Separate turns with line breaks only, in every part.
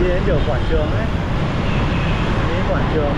đi đến đường quảng trường ấy. Đi quảng trường.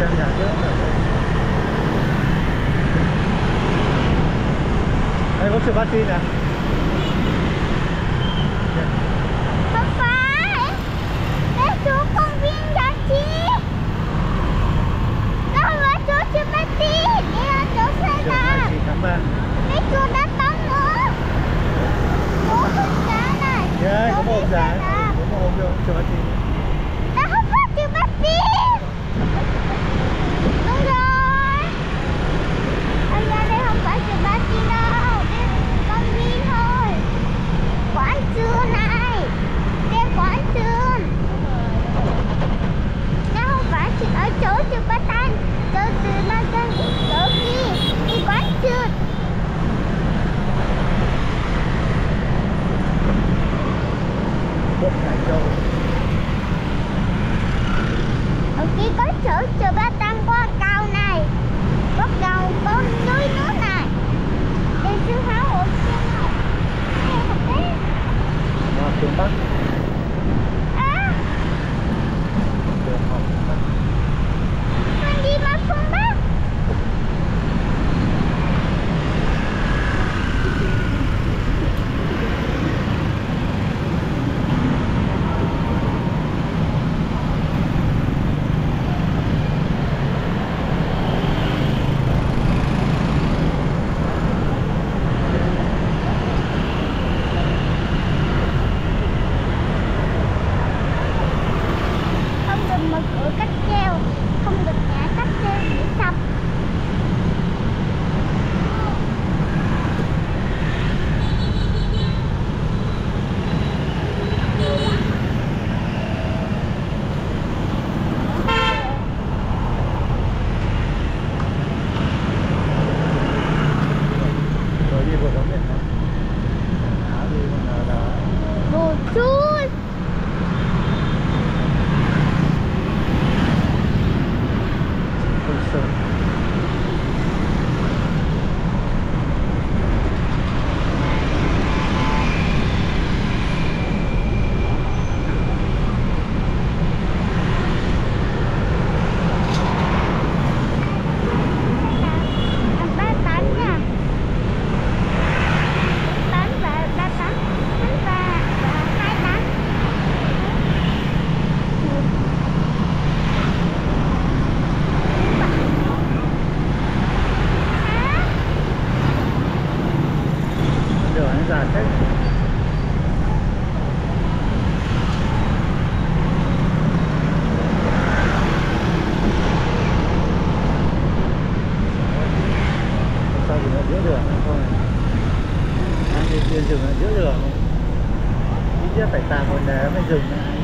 xem nhà trước đây có sự vaccine nè.
Hãy subscribe cho kênh Ghiền Mì Gõ Để không bỏ lỡ những
video hấp
dẫn
một
chút giả cách sao thì nó giữa đường? Không ăn đi trên rừng là giữa đường. Ít nhất phải tạm một đá mới dừng lại.